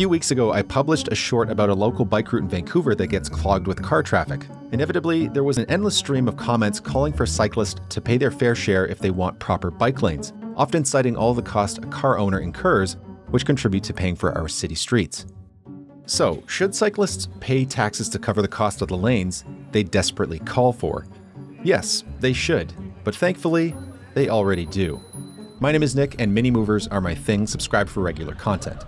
A few weeks ago, I published a short about a local bike route in Vancouver that gets clogged with car traffic. Inevitably, there was an endless stream of comments calling for cyclists to pay their fair share if they want proper bike lanes, often citing all the cost a car owner incurs, which contribute to paying for our city streets. So, should cyclists pay taxes to cover the cost of the lanes they desperately call for? Yes, they should, but thankfully, they already do. My name is Nic, and mini movers are my thing. Subscribe for regular content.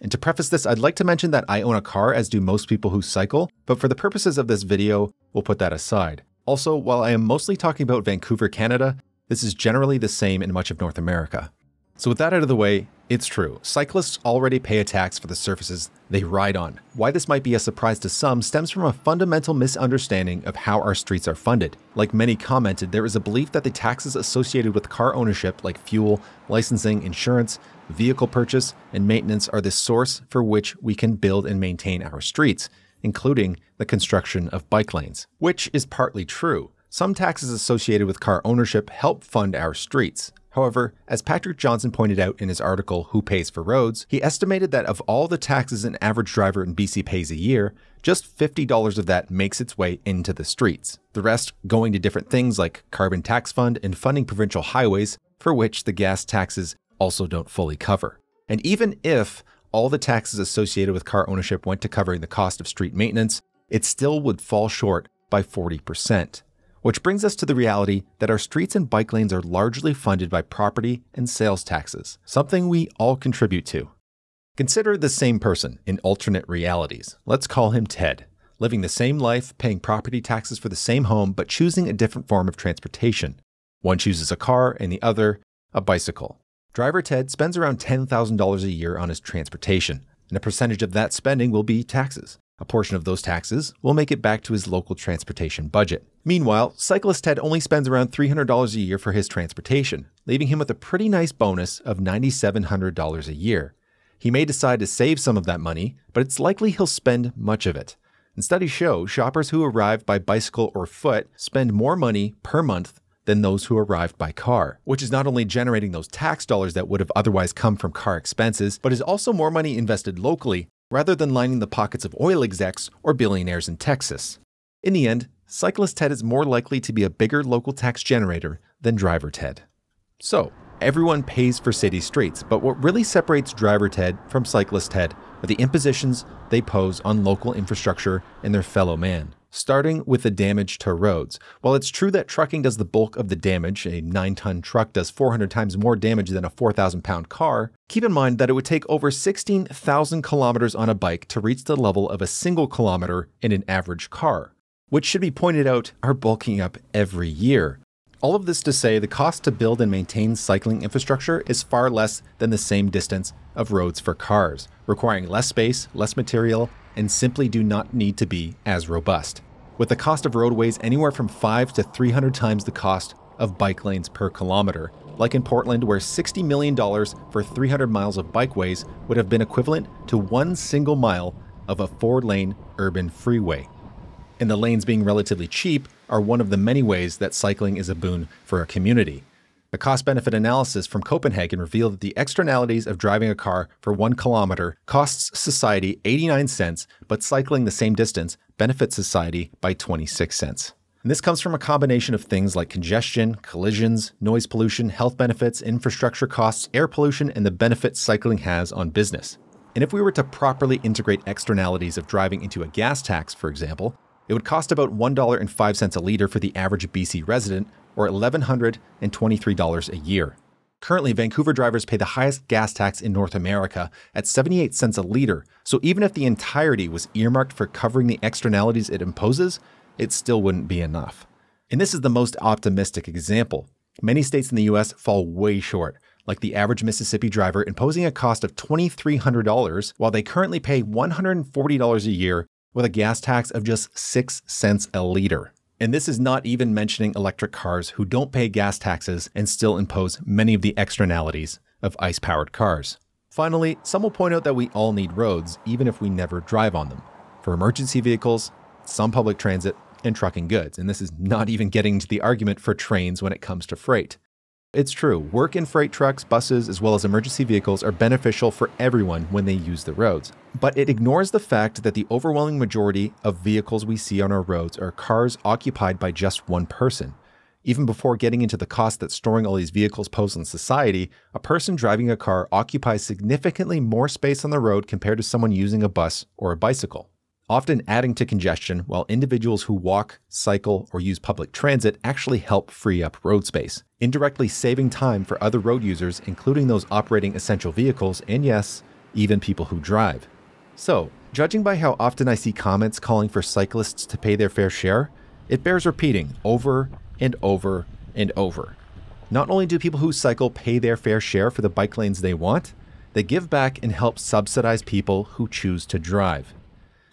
And to preface this, I'd like to mention that I own a car, as do most people who cycle, but for the purposes of this video, we'll put that aside. Also, while I am mostly talking about Vancouver, Canada, this is generally the same in much of North America. So, with that out of the way, it's true. Cyclists already pay a tax for the surfaces they ride on. Why this might be a surprise to some stems from a fundamental misunderstanding of how our streets are funded. Like many commented, there is a belief that the taxes associated with car ownership, like fuel, licensing, insurance, vehicle purchase, and maintenance, are the source for which we can build and maintain our streets, including the construction of bike lanes. Which is partly true. Some taxes associated with car ownership help fund our streets. However, as Patrick Johnson pointed out in his article, Who Pays for Roads, he estimated that of all the taxes an average driver in BC pays a year, just $50 of that makes its way into the streets. The rest going to different things like carbon tax fund and funding provincial highways, for which the gas taxes also don't fully cover. And even if all the taxes associated with car ownership went to covering the cost of street maintenance, it still would fall short by 40%. Which brings us to the reality that our streets and bike lanes are largely funded by property and sales taxes, something we all contribute to. Consider the same person in alternate realities. Let's call him Ted, living the same life, paying property taxes for the same home, but choosing a different form of transportation. One chooses a car and the other a bicycle. Driver Ted spends around $10,000 a year on his transportation, and a percentage of that spending will be taxes. A portion of those taxes will make it back to his local transportation budget. Meanwhile, cyclist Ted only spends around $300 a year for his transportation, leaving him with a pretty nice bonus of $9,700 a year. He may decide to save some of that money, but it's likely he'll spend much of it. And studies show shoppers who arrive by bicycle or foot spend more money per month than those who arrived by car, which is not only generating those tax dollars that would have otherwise come from car expenses, but is also more money invested locally rather than lining the pockets of oil execs or billionaires in Texas. In the end, cyclist Ted is more likely to be a bigger local tax generator than driver Ted. So, everyone pays for city streets, but what really separates driver Ted from cyclist Ted are the impositions they pose on local infrastructure and their fellow man starting with the damage to roads. While it's true that trucking does the bulk of the damage, a 9 ton truck does 400 times more damage than a 4,000 pound car, keep in mind that it would take over 16,000 kilometers on a bike to reach the level of a single kilometer in an average car, which should be pointed out are bulking up every year. All of this to say, the cost to build and maintain cycling infrastructure is far less than the same distance of roads for cars, requiring less space, less material, and simply do not need to be as robust. With the cost of roadways anywhere from 5 to 300 times the cost of bike lanes per kilometer, like in Portland, where $60 million for 300 miles of bikeways would have been equivalent to one single mile of a four lane urban freeway. And the lanes being relatively cheap are one of the many ways that cycling is a boon for a community. A cost benefit analysis from Copenhagen revealed that the externalities of driving a car for one kilometer costs society 89 cents, but cycling the same distance benefits society by 26 cents. And this comes from a combination of things like congestion, collisions, noise pollution, health benefits, infrastructure costs, air pollution, and the benefits cycling has on business. And if we were to properly integrate externalities of driving into a gas tax, for example, it would cost about $1.05 a liter for the average BC resident, or $1,123 a year. Currently, Vancouver drivers pay the highest gas tax in North America at 78 cents a liter, so even if the entirety was earmarked for covering the externalities it imposes, it still wouldn't be enough. And this is the most optimistic example. Many states in the US fall way short, like the average Mississippi driver imposing a cost of $2,300 while they currently pay $140 a year with a gas tax of just 6 cents a liter. And this is not even mentioning electric cars who don't pay gas taxes and still impose many of the externalities of ICE powered cars. Finally, some will point out that we all need roads, even if we never drive on them, for emergency vehicles, some public transit, and trucking goods. And this is not even getting to the argument for trains when it comes to freight. It's true, work in freight trucks, buses, as well as emergency vehicles are beneficial for everyone when they use the roads. But it ignores the fact that the overwhelming majority of vehicles we see on our roads are cars occupied by just one person. Even before getting into the cost that storing all these vehicles pose on society, a person driving a car occupies significantly more space on the road compared to someone using a bus or a bicycle often adding to congestion, while individuals who walk, cycle, or use public transit actually help free up road space, indirectly saving time for other road users, including those operating essential vehicles, and yes, even people who drive. So, judging by how often I see comments calling for cyclists to pay their fair share, it bears repeating over and over and over. Not only do people who cycle pay their fair share for the bike lanes they want, they give back and help subsidize people who choose to drive.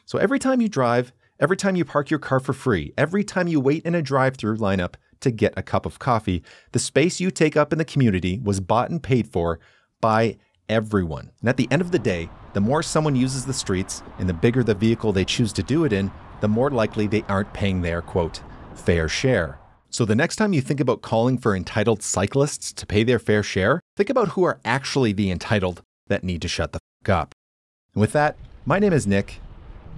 So every time you drive, every time you park your car for free, every time you wait in a drive through lineup to get a cup of coffee, the space you take up in the community was bought and paid for by everyone. And at the end of the day, the more someone uses the streets and the bigger the vehicle they choose to do it in, the more likely they aren't paying their quote, fair share. So the next time you think about calling for entitled cyclists to pay their fair share, think about who are actually the entitled that need to shut the fuck up. And with that, my name is Nic,